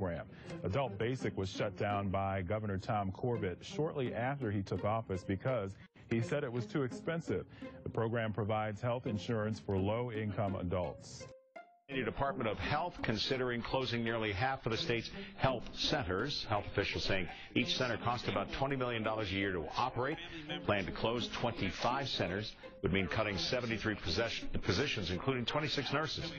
program. Adult Basic was shut down by Governor Tom Corbett shortly after he took office because he said it was too expensive. The program provides health insurance for low-income adults. The Department of Health considering closing nearly half of the state's health centers. Health officials saying each center costs about $20 million a year to operate. Plan to close 25 centers would mean cutting 73 positions, including 26 nurses.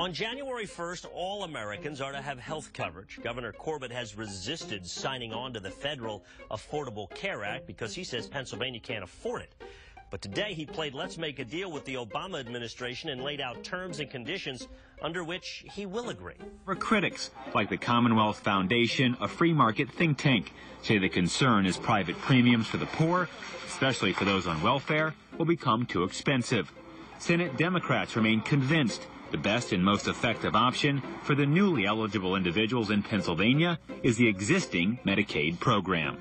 On January 1st, all Americans are to have health coverage. Governor Corbett has resisted signing on to the federal Affordable Care Act because he says Pennsylvania can't afford it. But today he played let's make a deal with the Obama administration and laid out terms and conditions under which he will agree. For critics, like the Commonwealth Foundation, a free market think tank, say the concern is private premiums for the poor, especially for those on welfare, will become too expensive. Senate Democrats remain convinced the best and most effective option for the newly eligible individuals in Pennsylvania is the existing Medicaid program.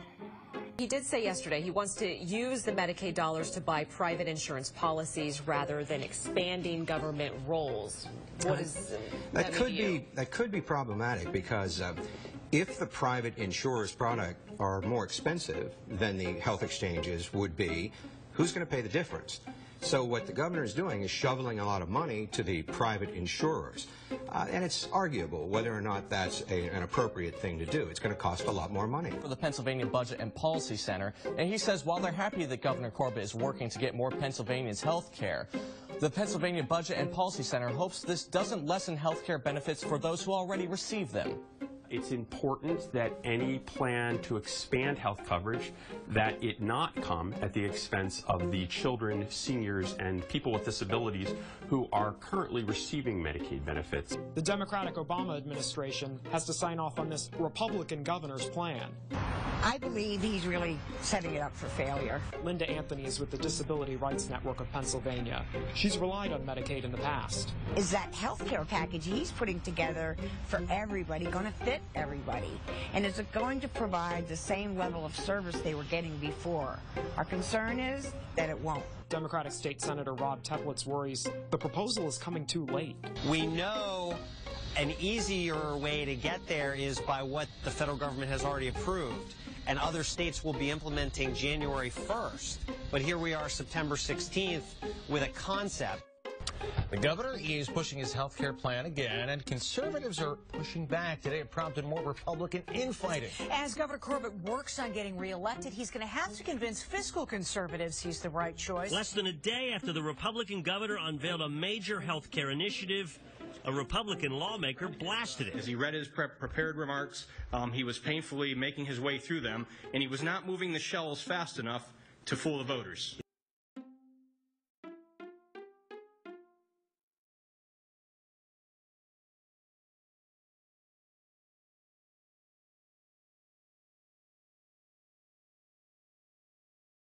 He did say yesterday he wants to use the Medicaid dollars to buy private insurance policies rather than expanding government roles. What is that, that could be that could be problematic because uh, if the private insurers' product are more expensive than the health exchanges would be, who's going to pay the difference? So what the governor is doing is shoveling a lot of money to the private insurers. Uh, and it's arguable whether or not that's a, an appropriate thing to do. It's going to cost a lot more money. For the Pennsylvania Budget and Policy Center, and he says while they're happy that Governor Corbett is working to get more Pennsylvanians health care, the Pennsylvania Budget and Policy Center hopes this doesn't lessen health care benefits for those who already receive them it's important that any plan to expand health coverage, that it not come at the expense of the children, seniors, and people with disabilities who are currently receiving Medicaid benefits. The Democratic Obama administration has to sign off on this Republican governor's plan. I believe he's really setting it up for failure. Linda Anthony is with the Disability Rights Network of Pennsylvania. She's relied on Medicaid in the past. Is that health care package he's putting together for everybody going to fit everybody? And is it going to provide the same level of service they were getting before? Our concern is that it won't. Democratic State Senator Rob Teplitz worries the proposal is coming too late. We know an easier way to get there is by what the federal government has already approved and other states will be implementing January 1st. But here we are September 16th with a concept. The governor is pushing his health care plan again, and conservatives are pushing back. Today, it prompted more Republican infighting. As Governor Corbett works on getting reelected, he's going to have to convince fiscal conservatives he's the right choice. Less than a day after the Republican governor unveiled a major health care initiative, a Republican lawmaker blasted it. As he read his pre prepared remarks, um, he was painfully making his way through them, and he was not moving the shells fast enough to fool the voters.